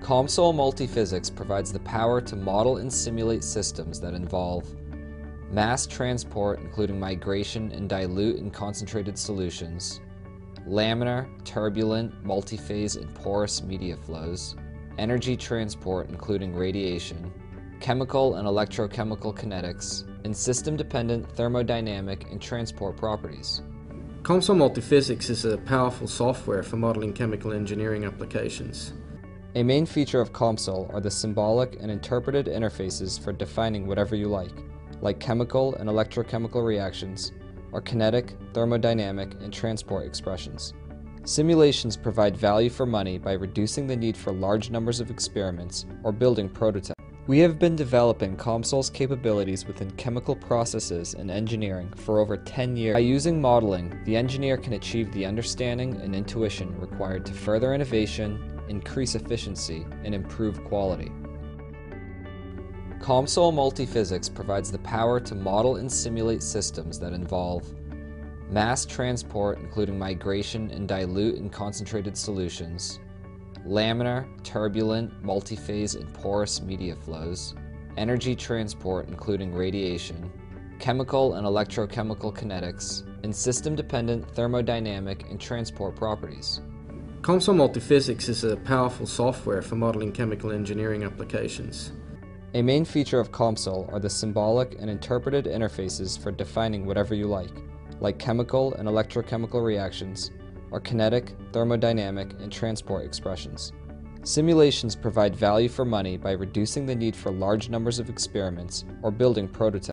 COMSOL Multiphysics provides the power to model and simulate systems that involve mass transport including migration in dilute and concentrated solutions, laminar, turbulent, multiphase, and porous media flows, energy transport including radiation, chemical and electrochemical kinetics, and system-dependent thermodynamic and transport properties. COMSOL Multiphysics is a powerful software for modeling chemical engineering applications. A main feature of COMSOL are the symbolic and interpreted interfaces for defining whatever you like, like chemical and electrochemical reactions, or kinetic, thermodynamic, and transport expressions. Simulations provide value for money by reducing the need for large numbers of experiments or building prototypes. We have been developing COMSOL's capabilities within chemical processes and engineering for over 10 years. By using modeling, the engineer can achieve the understanding and intuition required to further innovation, increase efficiency, and improve quality. COMSOL Multiphysics provides the power to model and simulate systems that involve mass transport including migration in dilute and concentrated solutions, laminar, turbulent, multiphase, and porous media flows, energy transport including radiation, chemical and electrochemical kinetics, and system-dependent thermodynamic and transport properties. COMSOL Multiphysics is a powerful software for modeling chemical engineering applications. A main feature of COMSOL are the symbolic and interpreted interfaces for defining whatever you like, like chemical and electrochemical reactions, or kinetic, thermodynamic, and transport expressions. Simulations provide value for money by reducing the need for large numbers of experiments or building prototypes.